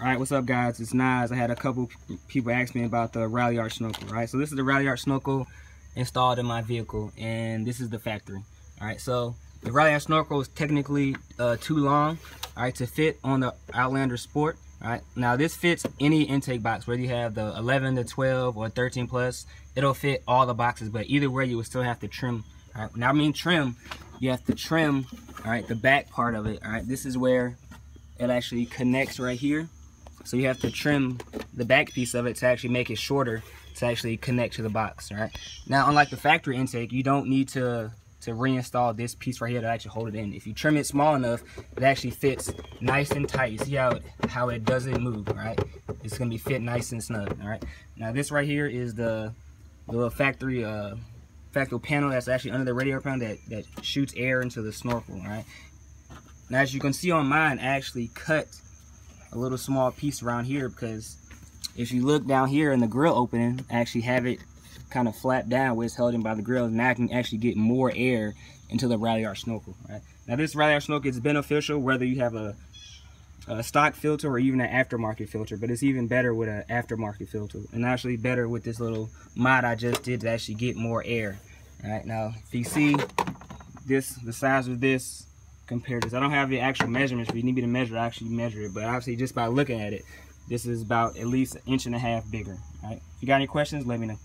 All right, what's up guys? It's Nas. I had a couple people ask me about the Ralliart Snorkel, right? So this is the Ralliart Snorkel installed in my vehicle and this is the factory. All right, so the Ralliart Snorkel is technically uh, too long, all right, to fit on the Outlander Sport. All right, now this fits any intake box, whether you have the 11 to 12 or 13 plus, it'll fit all the boxes, but either way you will still have to trim. All right, now I mean trim, you have to trim, all right, the back part of it. All right, this is where it actually connects right here so you have to trim the back piece of it to actually make it shorter to actually connect to the box, right? Now, unlike the factory intake, you don't need to to reinstall this piece right here to actually hold it in. If you trim it small enough, it actually fits nice and tight. You see how it, how it doesn't move, right? It's gonna be fit nice and snug, all right? Now this right here is the, the little factory uh, factory panel that's actually under the radiator panel that, that shoots air into the snorkel, right? Now as you can see on mine, I actually cut a little small piece around here because if you look down here in the grill opening, I actually have it kind of flat down where it's held in by the grill. Now I can actually get more air into the Ralliart Snorkel. Right? Now this Ralliart Snorkel is beneficial whether you have a, a stock filter or even an aftermarket filter, but it's even better with an aftermarket filter and actually better with this little mod I just did to actually get more air. All right, now if you see this, the size of this compare this. I don't have the actual measurements. If you need me to measure, I actually measure it. But obviously, just by looking at it, this is about at least an inch and a half bigger. All right. If you got any questions, let me know.